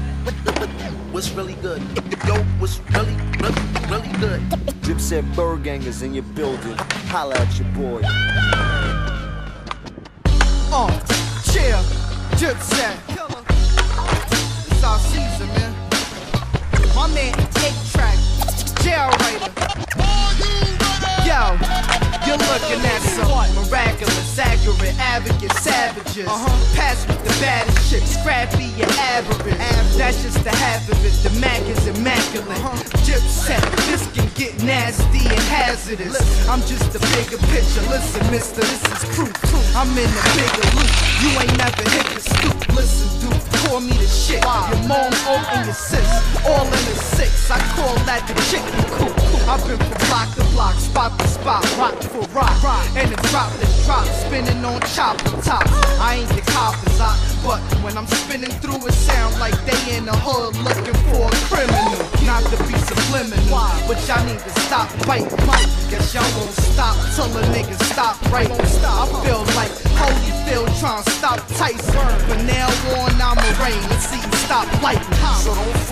What's really good? Yo, what's really, really, really good? Dipset Burgangers in your building. Holla at your boy. Uh, chill. It's savages. Uh-huh. Pass with the baddest shit, scrappy and average. That's just the half of it. The Mac is immaculate. Uh-huh. Dipset, this can get nasty and hazardous. I'm just a bigger picture. Listen, mister, this is proof. I'm in the bigger loop. You ain't never hit the stoop. Listen, dude, pour me the shit. Your mom oh, open your sis. All in the six. I call that the chicken coop. I've been from block to block, spot to spot, rock for rock. And the drop the drop, spinning on chopper tops. I ain't the coppers, I, but when I'm spinning through it sound like they in the hood looking for a criminal. Not to be subliminal, but y'all need to stop biting. Guess y'all won't stop till a nigga stop right. I feel like Holyfield trying to stop Tyson. But now on, I'm a rain. Let's see you stop lighting. So don't